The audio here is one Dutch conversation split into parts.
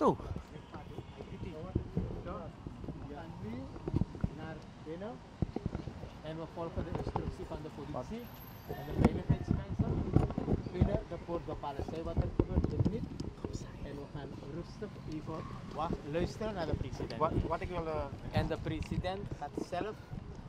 Zo. naar binnen en we volgen de instructie van de politie en de veiligheidsmensen binnen de poort bepalen zij wat er gebeurt of niet. En we gaan rustig even wacht, luisteren naar de president. Wat, wat ik wil... eh, En de president gaat zelf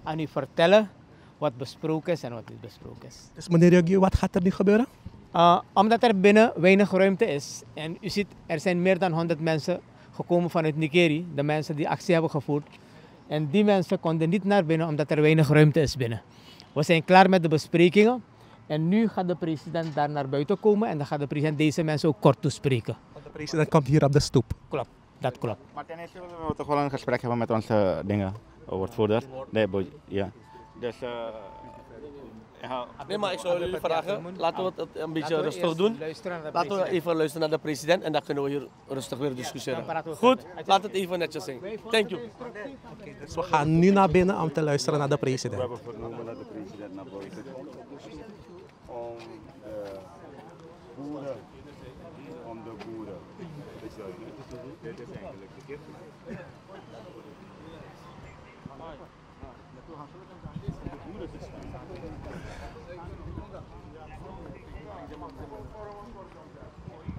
aan u vertellen wat besproken is en wat niet besproken is. Dus meneer Yogi, wat gaat er nu gebeuren? Uh, omdat er binnen weinig ruimte is. En u ziet, er zijn meer dan 100 mensen gekomen vanuit Nigeria. De mensen die actie hebben gevoerd. En die mensen konden niet naar binnen omdat er weinig ruimte is binnen. We zijn klaar met de besprekingen. En nu gaat de president daar naar buiten komen. En dan gaat de president deze mensen ook kort toespreken. Want de president komt hier op de stoep. Klopt, dat klopt. Maar ten eerste willen we toch wel een gesprek hebben met onze dingen, woordvoerder. Nee, boy, ja. Dus, eh ja, Nee, maar ik zou jullie vragen, laten we het een beetje rustig doen. Laten we even luisteren naar de president en dan kunnen we hier rustig weer discussiëren. We Goed, laat het even netjes zijn. Thank you. Dus we gaan nu naar binnen om te luisteren naar de we president. hebben vernomen dat de president naar buiten komt om de boeren, om de boeren te steunen. Dit is eigenlijk de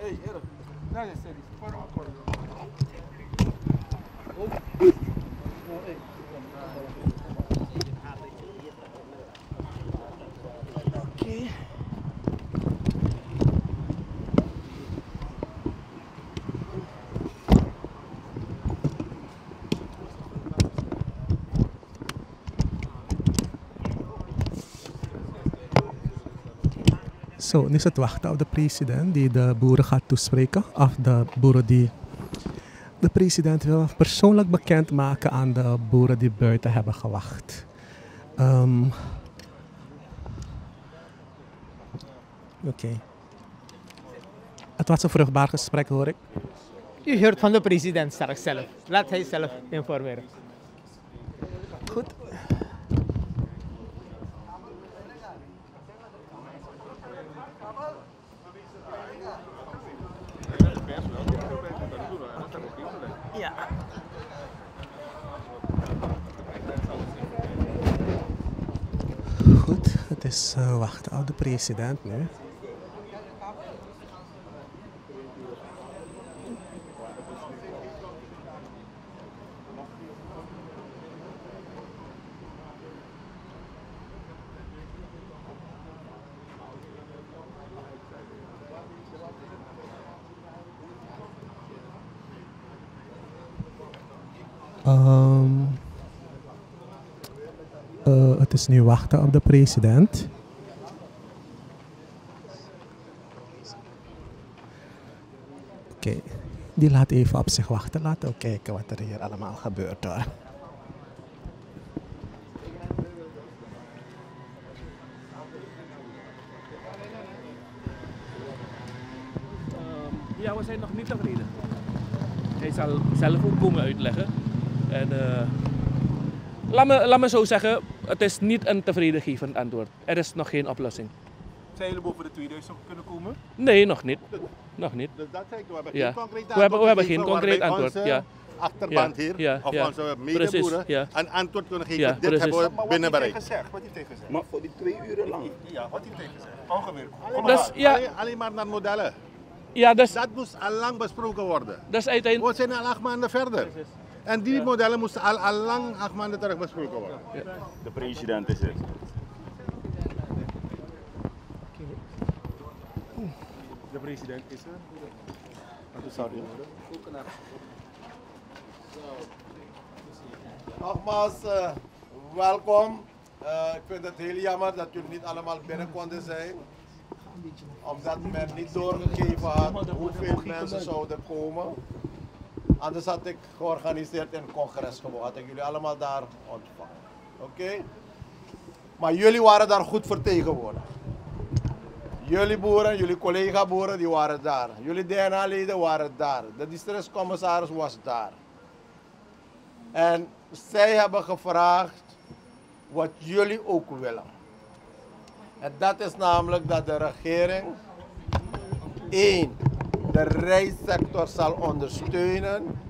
Ei, era. Não, é sério. Foram a corda. Zo, nu is het wachten op de president die de boeren gaat toespreken. Of de boeren die... De president wil persoonlijk bekendmaken aan de boeren die buiten hebben gewacht. Ehm, Oké. Het was een vruchtbaar gesprek hoor ik. U hoort van de president straks zelf. Laat hij zelf informeren. Goed. Ja. Goed, het is op de president nu. Ehm, eh, het is nu wachten op de president. Oké, die laat even op zich wachten. Laten we kijken wat er hier allemaal gebeurt hoor. Ja, we zijn nog niet tevreden. Hij zal zelf ook komen uitleggen. En eh, laat, me, laat me zo zeggen, het is niet een tevredengevend antwoord. Er is nog geen oplossing. Zijn jullie boven de 2000 kunnen komen? Nee, nog niet. Nog niet. Dus dat zeg ik, we hebben Ja. geen concreet We hebben- we hebben geen concreet antwoord, onze ja. achterband Ja, hier, ja, of ja. onze medeboeren, ja. een antwoord kunnen geven. Ja, Dit precies. hebben we binnen bereikt. gezegd? Wat heeft hij gezegd? Maar voor die twee uren lang. Ja, wat heeft hij gezegd? Ongeveer. Dus, Alleen, alleen maar naar modellen. ja dus, Dat moest al lang besproken worden. dus uiteindelijk... We zijn al acht maanden verder. En die modellen moesten al, al lang acht maanden terug besproken worden. De president is het. De president is er. Sorry. Nogmaals, eh, welkom. Eh, ik vind het heel jammer dat jullie niet allemaal binnen konden zijn. Omdat men niet doorgegeven had hoeveel mensen zouden komen. Anders had ik georganiseerd een congres gewoon. Had ik jullie allemaal daar ontvangen. Oké? Maar jullie waren daar goed vertegenwoordigd. Jullie boeren, jullie collega-boeren, die waren daar. Jullie DNA-leden waren daar. De districtscommissaris was daar. En zij hebben gevraagd wat jullie ook willen. En dat is namelijk dat de regering één de rijstsector zal ondersteunen,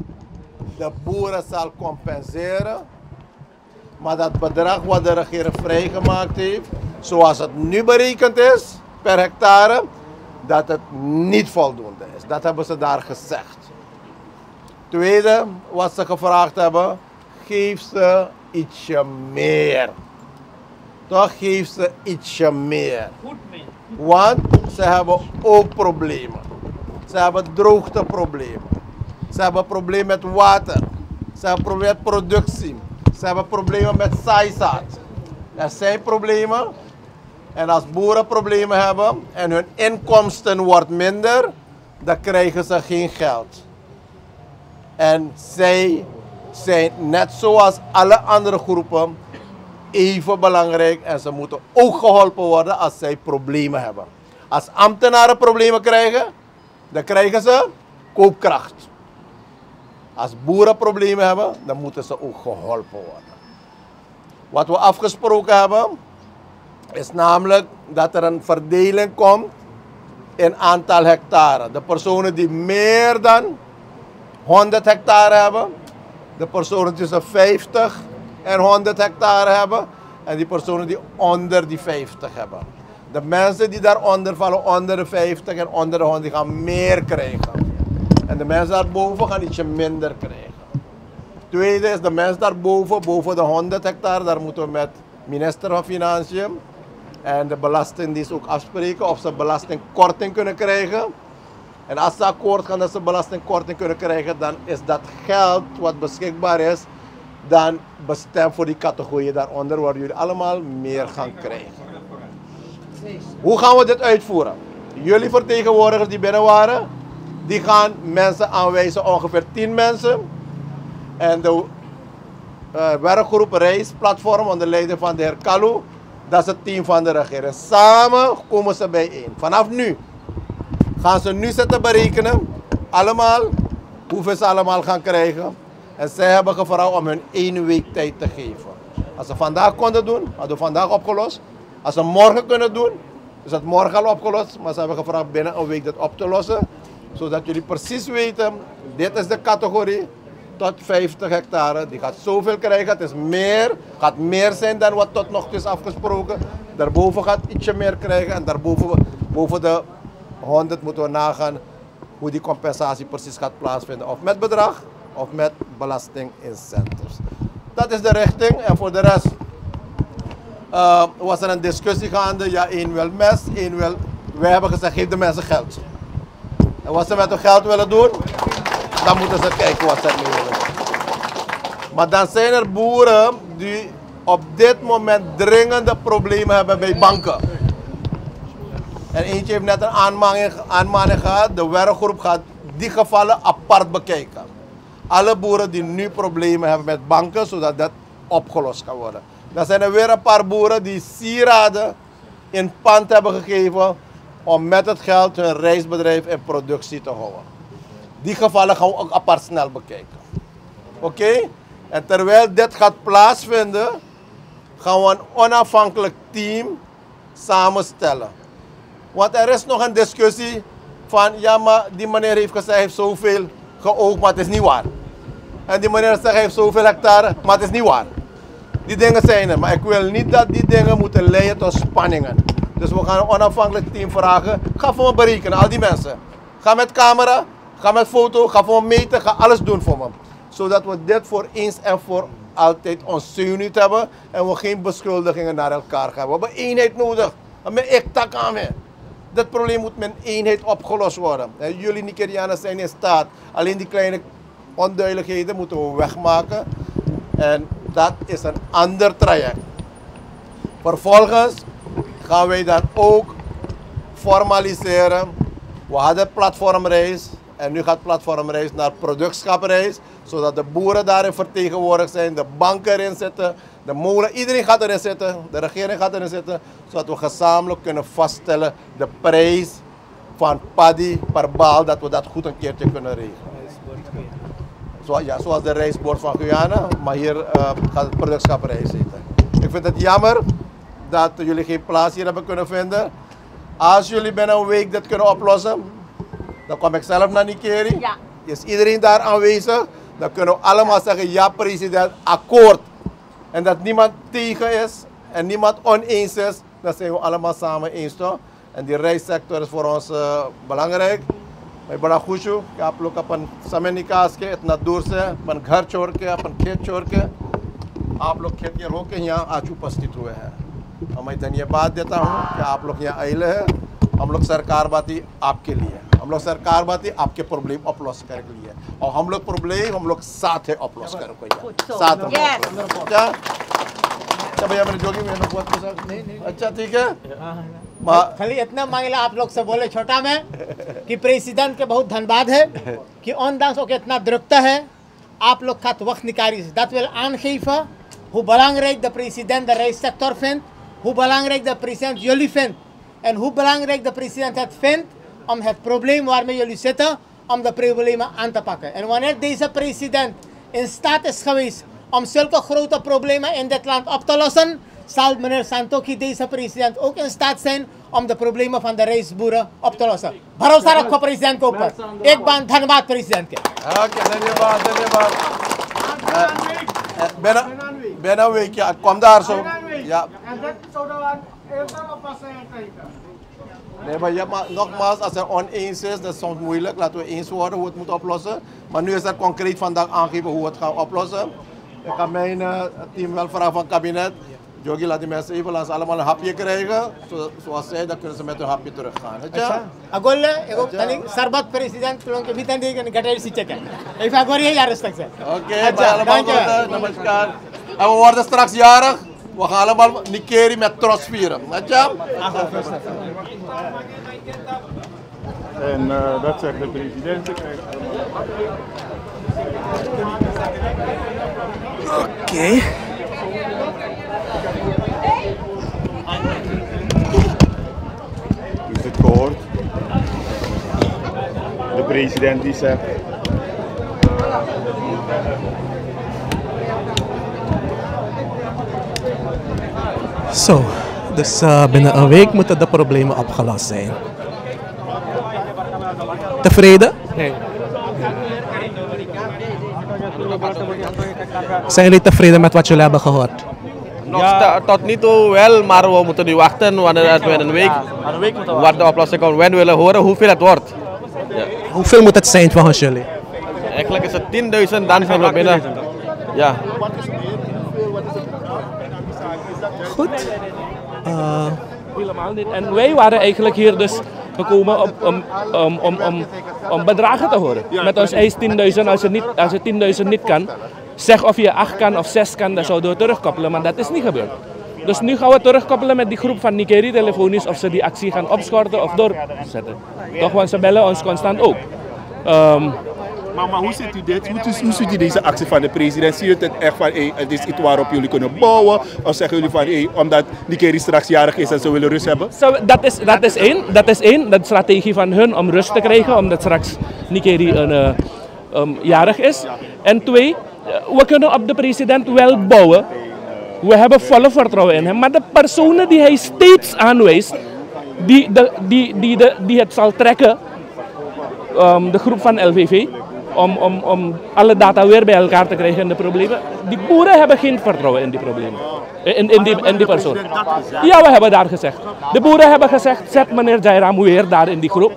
de boeren zal compenseren, maar dat bedrag wat de regering vrijgemaakt heeft, zoals het nu berekend is per hectare, dat het niet voldoende is. Dat hebben ze daar gezegd. Tweede, wat ze gevraagd hebben, geef ze ietsje meer. Toch geef ze ietsje meer. Want ze hebben ook problemen. Ze hebben droogteproblemen. Ze hebben problemen met water. Ze hebben problemen met productie. Ze hebben problemen met zaaizaad. Er zijn problemen. En als boeren problemen hebben en hun inkomsten wordt minder, dan krijgen ze geen geld. En zij zijn net zoals alle andere groepen even belangrijk en ze moeten ook geholpen worden als zij problemen hebben. Als ambtenaren problemen krijgen, dan krijgen ze koopkracht. Als boeren problemen hebben, dan moeten ze ook geholpen worden. Wat we afgesproken hebben, is namelijk dat er een verdeling komt in aantal hectare. De personen die meer dan 100 hectare hebben, de personen tussen 50 en 100 hectare hebben en die personen die onder die 50 hebben. De mensen die daaronder vallen, onder de 50 en onder de 100, die gaan meer krijgen. En de mensen daarboven gaan ietsje minder krijgen. Tweede is de mensen daarboven, boven de 100 hectare, daar moeten we met minister van Financiën en de belastingdienst ook afspreken of ze belastingkorting kunnen krijgen. En als ze akkoord gaan dat ze belastingkorting kunnen krijgen, dan is dat geld wat beschikbaar is, dan bestemd voor die categorieën daaronder, waar jullie allemaal meer gaan krijgen. Hoe gaan we dit uitvoeren? Jullie vertegenwoordigers die binnen waren, die gaan mensen aanwijzen, ongeveer 10 mensen. En de uh, werkgroep Reis Platform onder leiding van de heer Kalu, dat is het team van de regering. Samen komen ze bijeen. Vanaf nu gaan ze nu zitten berekenen, allemaal, hoeveel ze allemaal gaan krijgen. En zij hebben gevraagd om hun één week tijd te geven. Als ze vandaag konden doen, hadden we vandaag opgelost. Als ze morgen kunnen doen, is het morgen al opgelost. Maar ze hebben gevraagd binnen een week dat op te lossen. Zodat jullie precies weten, dit is de categorie tot 50 hectare. Die gaat zoveel krijgen. Het is meer, gaat meer zijn dan wat tot nog is afgesproken. Daarboven gaat ietsje meer krijgen. En daarboven boven de 100 moeten we nagaan hoe die compensatie precies gaat plaatsvinden. Of met bedrag of met belastingincentives. Dat is de richting. En voor de rest uh, was er een discussie gaande. Ja, één wil mes, één wil... Wij hebben gezegd, geef de mensen geld. En wat ze met hun geld willen doen, dan moeten ze kijken wat ze ermee willen. Maar dan zijn er boeren die op dit moment dringende problemen hebben bij banken. En eentje heeft net een aanmaning, aanmaning gehad. De werkgroep gaat die gevallen apart bekijken. Alle boeren die nu problemen hebben met banken, zodat dat opgelost kan worden. Dan zijn er weer een paar boeren die sieraden in pand hebben gegeven om met het geld hun reisbedrijf in productie te houden. Die gevallen gaan we ook apart snel bekijken. Oké? En terwijl dit gaat plaatsvinden, gaan we een onafhankelijk team samenstellen. Want er is nog een discussie van, ja maar die meneer heeft gezegd, hij heeft zoveel geoogd, maar het is niet waar. En die meneer zegt, hij heeft zoveel hectare, maar het is niet waar. Die dingen zijn er, maar ik wil niet dat die dingen moeten leiden tot spanningen. Dus we gaan een onafhankelijk team vragen. Ga voor me berekenen, al die mensen. Ga met camera, ga met foto, ga voor me meten, ga alles doen voor me. Zodat we dit voor eens en voor altijd ons niet hebben en we geen beschuldigingen naar elkaar gaan. We hebben eenheid nodig. Met ik tak aan me. Dat probleem moet met eenheid opgelost worden. En jullie Nigerianen zijn in staat. Alleen die kleine onduidelijkheden moeten we wegmaken. En dat is een ander traject. Vervolgens gaan wij dat ook formaliseren. We hadden platformreis en nu gaat platformreis naar productschapreis. Zodat de boeren daarin vertegenwoordigd zijn, de banken erin zitten, de molen, iedereen gaat erin zitten, de regering gaat erin zitten. Zodat we gezamenlijk kunnen vaststellen de prijs van paddy per baal, dat we dat goed een keertje kunnen regelen. Zo, ja, zoals de reisbord van Guyana, maar hier uh, gaat het productschapperij zitten. Ik vind het jammer dat jullie geen plaats hier hebben kunnen vinden. Als jullie binnen een week dit kunnen oplossen, Dan kom ik zelf naar Nikeri. Ja. Is iedereen daar aanwezig? Dan kunnen we allemaal zeggen, ja president, akkoord. En dat niemand tegen is en niemand oneens is, dan zijn we allemaal samen eens toch? En die reissector is voor ons eh, belangrijk. May bada खुश हूँ कि आप लोग अपन समय निकाल के इतना दूर से अपन घर छोड़ के अपन खेत छोड़ के आप लोग खेत के रोक के यहाँ आज उपस्थित हुए हैं और मैं धन्यवाद देता हूँ कि आप लोग यहाँ आए हैं हम लोग सरकार बाती आपके लिए हम लोग सरकार बाती आपके प्रॉब्लम अपलोस करे के लिए और हम लोग प्रॉब्लम हम लोग साथ है अपलोस करे को साथ में क्या अच्छा? भैया मैंने जोगी मैंने बहुत कुछ अच्छा ठीक है। खाली इतना मांगला आप लोग से बोले छोटा में कि प्रेसिडेंट के बहुत धन्यवाद है कि ऑन दास ओके इतना दृप्त है। आप लोग का वक्त निकाली। Dat wil aangeven hoe belangrijk de president de reissector vindt hoe belangrijk de president jullie vindt en hoe belangrijk de president het vindt om het probleem waarmee jullie zitten, om de problemen aan te pakken. En wanneer deze president in staat is geweest om zulke grote problemen in dit land op te lossen, zal meneer Santoki, deze president, ook in staat zijn om de problemen van de reisboeren op te lossen. Waarom zal president kopen? Ik ben Dhanbaad president. Oké, dankjewel, dankjewel. Bijna een wek ja, kom daar zo. Ja. En dat zou dan Nee, maar maar, nogmaals, als er oneens is, dat is soms moeilijk. Laten we eens worden hoe het moet oplossen. Maar nu is dat concreet vandaag aangegeven hoe we het gaan oplossen. Ik ga mijn uh, team wel vragen van het kabinet. Jogi, laat die mensen even laten allemaal een hapje krijgen. Zo, zoals zij, dan kunnen ze met hun hapje teruggaan. Agolle, ik ook dan Sarbat president, toen ik niet aan die. Ik ga gewoon hier. Oké, allemaal goed. Eh, namaskar. En we worden straks jarig. We gaan allemaal Nikeri met trots vieren. Weet je? En eh, dat zegt de president. Ze krijgen allemaal- Oké. U heeft het gehoord. De president die zegt. Zo, dus eh, binnen een week moeten de problemen opgelost zijn. Tevreden? Nee. Zijn jullie tevreden met wat jullie hebben gehoord? Tot nu toe wel, maar we moeten nu wachten wanneer het weer een week, Aan een week moeten wat de oplossing komt. We willen horen hoeveel het wordt. Ja. Hoeveel moet het zijn volgens jullie? Eigenlijk is het 10.000, dan zijn we binnen. Ja. Goed. Eh, Helemaal niet. En wij waren eigenlijk hier dus gekomen om, om, om, om, om, om bedragen te horen. Met ons eis 10.000, als je, niet, als je 10.000 niet kan, zeg of je 8 kan of 6 kan, dan zouden we terugkoppelen. Maar dat is niet gebeurd. Dus nu gaan we terugkoppelen met die groep van Nikeri telefonisch of ze die actie gaan opschorten of doorzetten. Toch, want ze bellen ons constant ook. Ehm, Maar, maar hoe ziet u dit? Hoe, ziet u deze actie van de president? Zie je het echt van, hey, het is iets waarop jullie kunnen bouwen? Of zeggen jullie van, hey, omdat Nikeri straks jarig is en ze willen rust hebben? Dat, is, dat is één. Dat is één. Dat strategie van hun om rust te krijgen, omdat straks Nikeri een, eh, ehm, jarig is. En twee, eh, we kunnen op de president wel bouwen. We hebben volle vertrouwen in hem. Maar de personen die hij steeds aanwijst, die, de, die, die, de, die het zal trekken, ehm, de groep van LVV, om, om, om alle data weer bij elkaar te krijgen en de problemen. Die boeren hebben geen vertrouwen in die problemen. In, in, die, in die persoon. Ja, we hebben daar gezegd. De boeren hebben gezegd, zet meneer Jairam weer daar in die groep.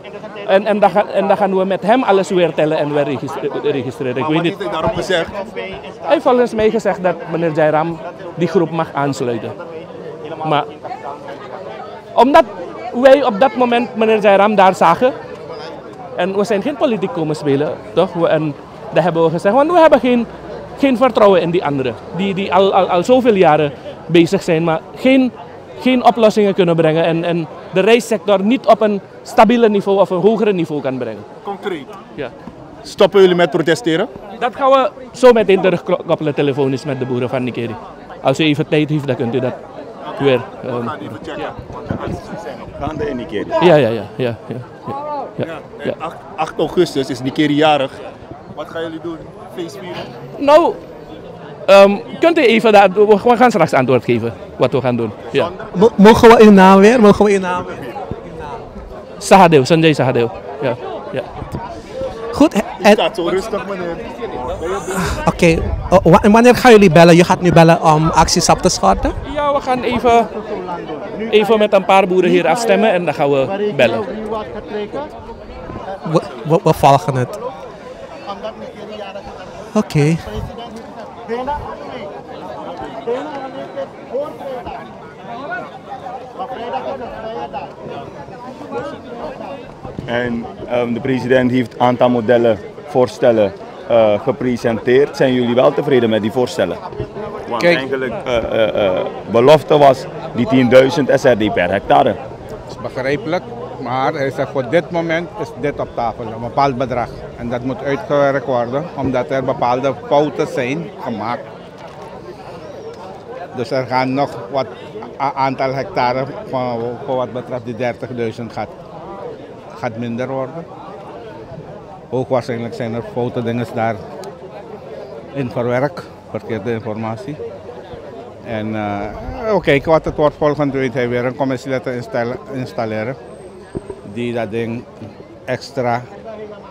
En, en, dan gaan, en dan gaan we met hem alles weer tellen en weer registre- registreren. Ik weet niet. hij daarop gezegd? Hij heeft volgens mij gezegd dat meneer Jairam die groep mag aansluiten. Maar omdat wij op dat moment meneer Jairam daar zagen, en we zijn geen politiek komen spelen, toch? We- En dat hebben we gezegd, want we hebben geen, geen vertrouwen in die anderen, die, die al, al, al zoveel jaren bezig zijn, maar geen, geen oplossingen kunnen brengen en, en de reissector niet op een stabiele niveau of een hoger niveau kan brengen. Concreet. Ja. Stoppen jullie met protesteren? Dat gaan we zo meteen terugkoppelen telefonisch met de boeren van Nikeri. Als u even tijd heeft, dan kunt u dat weer. ehm, Even checken. Gaande in ja, ja, ja, ja, ja, ja. Ja, en 8, 8 augustus is Nikeri jarig. Wat gaan jullie doen? Feest vieren? Nou, ehm, kunt u even dat, we we gaan straks antwoord geven wat we gaan doen. Ja. Mo- mogen we uw naam weer? Mogen we uw naam weer? Sahadev, Sanjay Sahadev. Ja, Ja. Zo rustig, meneer. oké. Oh, en wanneer gaan jullie bellen? Je gaat nu bellen om acties op te schorten? Ja, we gaan even, even met een paar boeren hier afstemmen en dan gaan we bellen. We, we, we volgen het. Oké. En ehm, de president heeft een aantal modellen, voorstellen eh, gepresenteerd. Zijn jullie wel tevreden met die voorstellen? Want Kijk. eigenlijk eh, eh, belofte was die 10.000 SRD per hectare. Dat is begrijpelijk. Maar hij zegt voor dit moment is dit op tafel, een bepaald bedrag. En dat moet uitgewerkt worden, omdat er bepaalde fouten zijn gemaakt. Dus er gaan nog wat aantal hectare van, voor wat betreft die 30.000 gaat, gaat minder worden. Hoogwaarschijnlijk zijn er foute dingen daar in verwerkt, verkeerde informatie. En eh, we kijken wat het wordt volgende week. Weer een commissie laten installeren die dat ding extra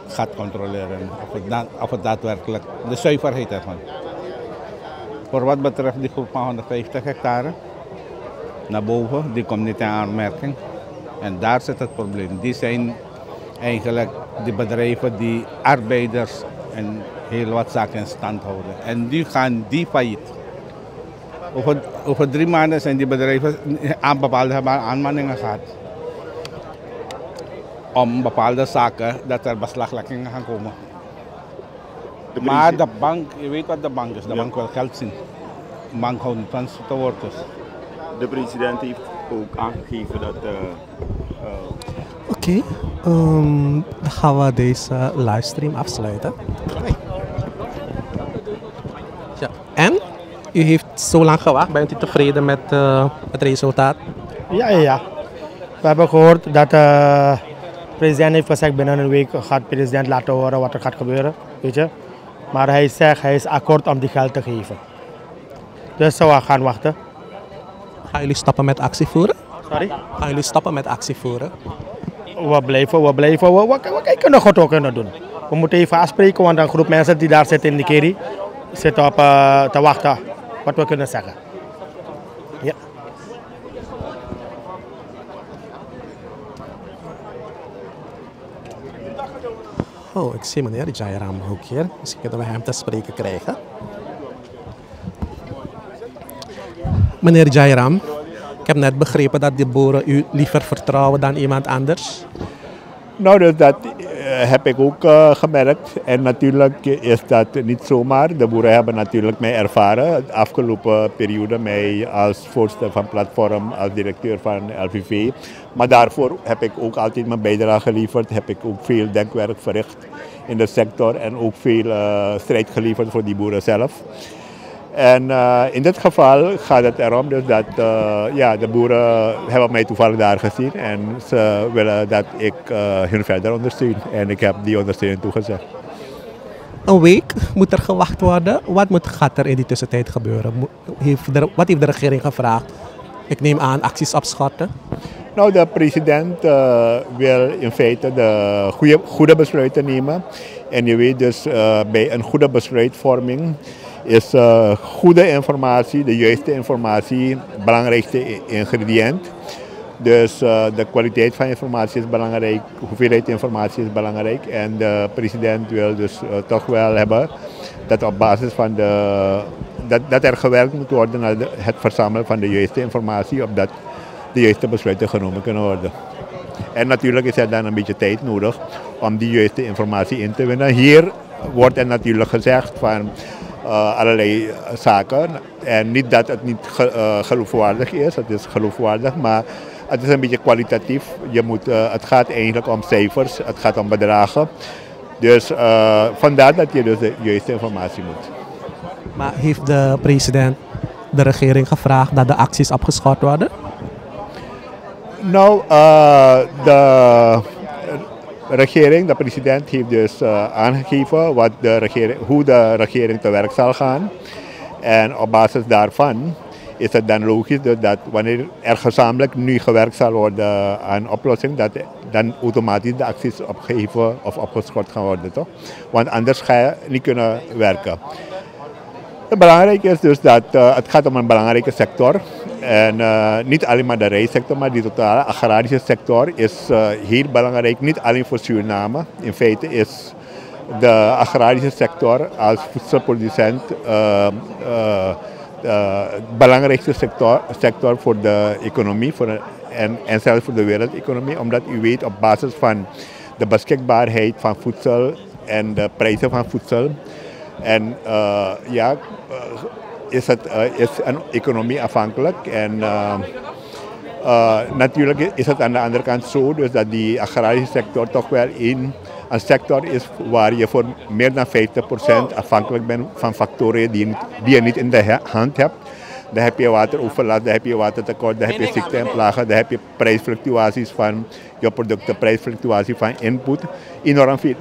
gaat controleren. Of het, of het daadwerkelijk, de zuiverheid ervan. Voor wat betreft die groep van 150 hectare, naar boven, die komt niet in aanmerking. En daar zit het probleem. Die zijn eigenlijk de bedrijven die arbeiders en heel wat zaken in stand houden. En nu gaan die failliet. Over, over drie maanden zijn die bedrijven aan bepaalde aanmaningen gehad. Om bepaalde zaken dat er beslagleggingen gaan komen. De Maar de bank, je weet wat de bank is, de bank wil geld zien. De bank houdt niet van te woord dus. de president heeft ook aangegeven dat eh, eh, Oké. ehm, dan gaan we deze livestream afsluiten. Ja. En? U heeft zo lang gewacht. Bent u tevreden met eh, het resultaat? Ja, ja, ja. We hebben gehoord dat de president heeft gezegd binnen een week gaat de president laten horen wat er gaat gebeuren. Weet je? Maar hij zegt hij is akkoord om die geld te geven. Dus we gaan wachten. Gaan jullie stappen met actie voeren? Sorry? Gaan jullie stappen met actie voeren? We blijven, we blijven, we, we, we nog wat we kunnen doen. We moeten even afspreken, want een groep mensen die daar zitten in de Keri zitten op eh, te wachten wat we kunnen zeggen. Ja. Oh, ik zie meneer Jairam ook hier. Misschien kunnen we hem te spreken krijgen. Meneer Jairam, ik heb net begrepen dat de boeren u liever vertrouwen dan iemand anders. Nou, dus dat eh, heb ik ook eh, gemerkt. En natuurlijk is dat niet zomaar. De boeren hebben natuurlijk mij ervaren. De afgelopen periode mij als voorzitter van platform, als directeur van LVV. Maar daarvoor heb ik ook altijd mijn bijdrage geleverd. Heb ik ook veel denkwerk verricht in de sector. En ook veel eh, strijd geleverd voor die boeren zelf. En eh, in dit geval gaat het erom dus dat eh, ja, de boeren hebben mij toevallig daar gezien en ze willen dat ik eh, hun verder ondersteun. En ik heb die ondersteuning toegezegd. Een week moet er gewacht worden. Wat moet, gaat er in die tussentijd gebeuren? Heeft de, wat heeft de regering gevraagd? Ik neem aan acties opschorten. Nou, de president wil in feite de goede, goede besluiten nemen. En je weet dus bij een goede besluitvorming is eh, goede informatie, de juiste informatie, het belangrijkste ingrediënt. Dus eh, de kwaliteit van informatie is belangrijk, de hoeveelheid informatie is belangrijk. En de president wil dus eh, toch wel hebben dat op basis van de, dat, dat er gewerkt moet worden naar het verzamelen van de juiste informatie, opdat de juiste besluiten genomen kunnen worden. En natuurlijk is er dan een beetje tijd nodig om die juiste informatie in te winnen. Hier wordt er natuurlijk gezegd van allerlei zaken. En niet dat het niet ge- eh, geloofwaardig is, het is geloofwaardig, maar het is een beetje kwalitatief. Je moet, het gaat eigenlijk om cijfers, het gaat om bedragen. Dus vandaar dat je dus de juiste informatie moet. Maar heeft de president de regering gevraagd dat de acties opgeschort worden? Nou, de regering, de president heeft dus eh, aangegeven wat de regering, hoe de regering te werk zal gaan. En op basis daarvan is het dan logisch dat wanneer er gezamenlijk nu gewerkt zal worden aan oplossing, dat dan automatisch de acties opgeheven of opgeschort gaan worden, toch? Want anders ga je niet kunnen werken. Het belangrijke is dus dat uh, het gaat om een belangrijke sector. En uh, niet alleen maar de rijsector, maar die totale agrarische sector is uh, heel belangrijk. Niet alleen voor Suriname. In feite is de agrarische sector als voedselproducent de belangrijkste sector, sector voor de economie voor en, en zelfs voor de wereldeconomie. Omdat u weet op basis van de beschikbaarheid van voedsel en de prijzen van voedsel. En uh, ja, uh, is, het, uh, is een economie afhankelijk. En natuurlijk is het aan de andere kant zo dus dat die agrarische sector toch wel in een sector is waar je voor meer dan 50% afhankelijk bent van factoren die, die je niet in de hand hebt. Dan heb je wateroverlast, dan heb je watertekort, dan heb je ziekte en plagen, dan heb je prijsfluctuaties van je producten, prijsfluctuatie van input. Enorm veel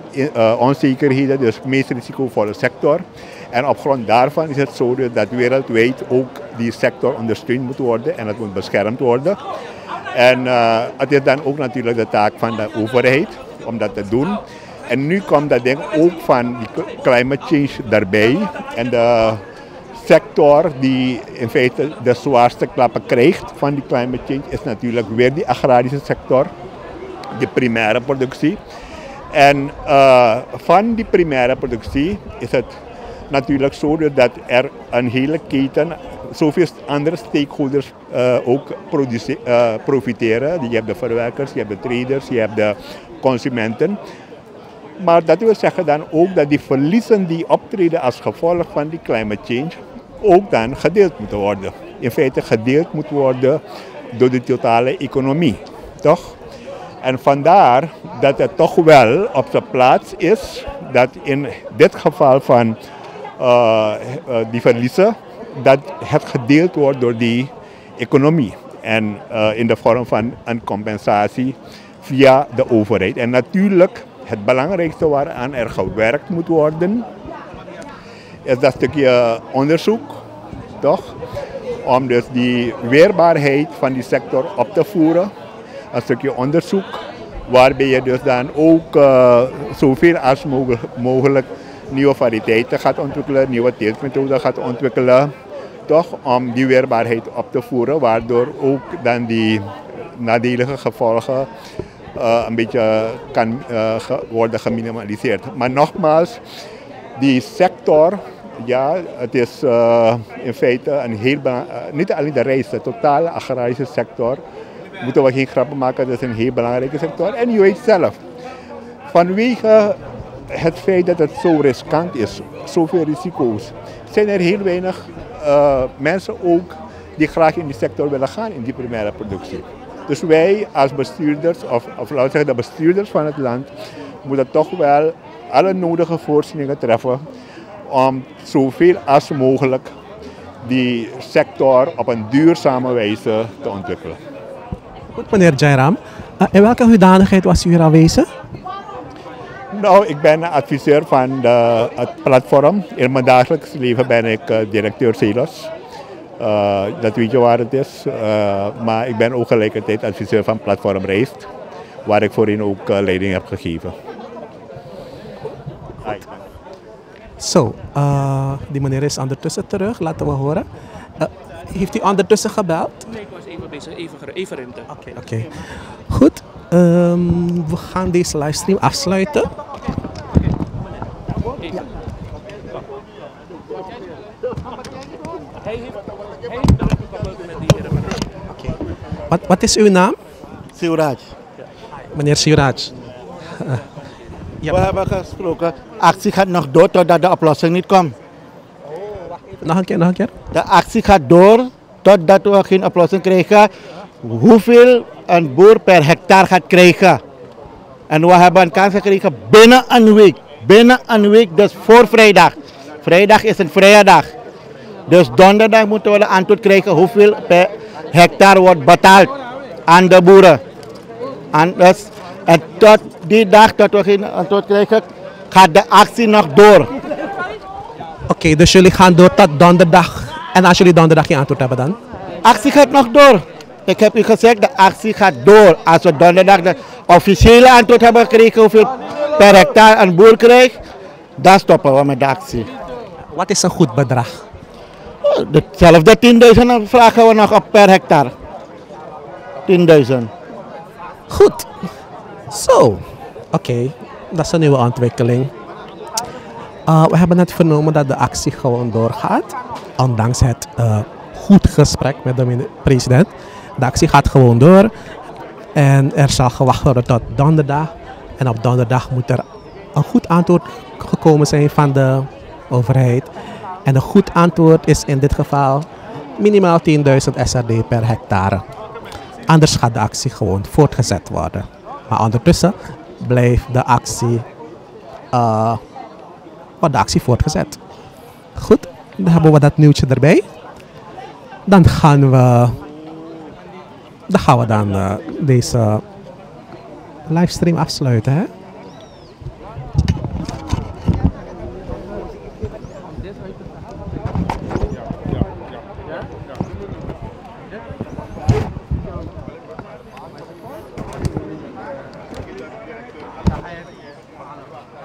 onzekerheden, dus meest risicovolle sector. En op grond daarvan is het zo dat wereldwijd ook die sector ondersteund moet worden en het moet beschermd worden. En uh, het is dan ook natuurlijk de taak van de overheid om dat te doen. En nu komt dat ding ook van die climate change daarbij. En de sector die in feite de zwaarste klappen krijgt van die climate change is natuurlijk weer die agrarische sector, de primaire productie. En uh, van die primaire productie is het natuurlijk zo dat er een hele keten, zoveel andere stakeholders uh, ook uh, profiteren. Je hebt de verwerkers, je hebt de traders, je hebt de consumenten. Maar dat wil zeggen dan ook dat die verliezen die optreden als gevolg van die climate change ook dan gedeeld moeten worden. In feite gedeeld moet worden door de totale economie. Toch? En vandaar dat het toch wel op zijn plaats is dat in dit geval van die verliezen, dat het gedeeld wordt door die economie. En uh, in de vorm van een compensatie via de overheid. En natuurlijk, het belangrijkste waaraan er gewerkt moet worden, is dat stukje onderzoek, toch? Om dus die weerbaarheid van die sector op te voeren. Een stukje onderzoek, waarbij je dus dan ook uh, zoveel als mogelijk nieuwe variëteiten gaat ontwikkelen, nieuwe teeltmethoden gaat ontwikkelen. Toch om die weerbaarheid op te voeren, waardoor ook dan die nadelige gevolgen uh, een beetje kan uh, worden geminimaliseerd. Maar nogmaals, die sector, ja, het is uh, in feite een heel niet alleen de reis, de totale agrarische sector. Moeten we geen grappen maken, dat is een heel belangrijke sector. En je weet zelf, vanwege het feit dat het zo riskant is, zoveel risico's, zijn er heel weinig mensen ook die graag in die sector willen gaan, in die primaire productie. Dus wij als bestuurders, of, of laten we zeggen de bestuurders van het land, moeten toch wel alle nodige voorzieningen treffen om zoveel als mogelijk die sector op een duurzame wijze te ontwikkelen. Goed, meneer Jairam. Uh, in welke hoedanigheid was u hier aanwezig? Nou, ik ben adviseur van de, het platform. In mijn dagelijks leven ben ik uh, directeur CELOS. Uh, dat weet je waar het is. Uh, maar ik ben ook gelijkertijd adviseur van Platform Reist, waar ik voorheen ook uh, leiding heb gegeven. Zo, so, die meneer is ondertussen terug, laten we horen. heeft u ondertussen gebeld? Nee, ik was even bezig, even, even ruimte. Oké, okay. Goed, um, we gaan deze livestream afsluiten. Wat, wat is uw naam? Siuraj. Meneer Siuraj. Ja. We hebben gesproken, actie gaat nog door totdat de oplossing niet komt. Nog een keer, nog een keer. De actie gaat door totdat we geen oplossing krijgen. Hoeveel een boer per hectare gaat krijgen. En we hebben een kans gekregen binnen een week. Binnen een week, dus voor vrijdag. Vrijdag is een vrije dag. Dus donderdag moeten we de antwoord krijgen hoeveel per hectare wordt betaald aan de boeren. En, dus, en tot die dag dat we geen antwoord krijgen, gaat de actie nog door. Oké, okay, dus jullie gaan door tot donderdag En als jullie donderdag geen antwoord hebben dan? Actie gaat nog door. Ik heb u gezegd, de actie gaat door. Als we donderdag de officiële antwoord hebben gekregen hoeveel per hectare een boer krijgt, dan stoppen we met de actie. Wat is een goed bedrag? Hetzelfde 10.000 vragen we nog op per hectare. 10.000. Goed. Zo. Oké, dat is een nieuwe ontwikkeling. Uh, we hebben net vernomen dat de actie gewoon doorgaat. Ondanks het uh, goed gesprek met de president. De actie gaat gewoon door. En er zal gewacht worden tot donderdag. En op donderdag moet er een goed antwoord gekomen zijn van de overheid. En een goed antwoord is in dit geval minimaal 10.000 SRD per hectare. Anders gaat de actie gewoon voortgezet worden. Maar ondertussen blijft de actie, uh, wordt de actie voortgezet. Goed, dan hebben we dat nieuwtje erbij. Dan gaan we, dan gaan we dan uh, deze livestream afsluiten. Hè?